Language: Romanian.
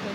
Oh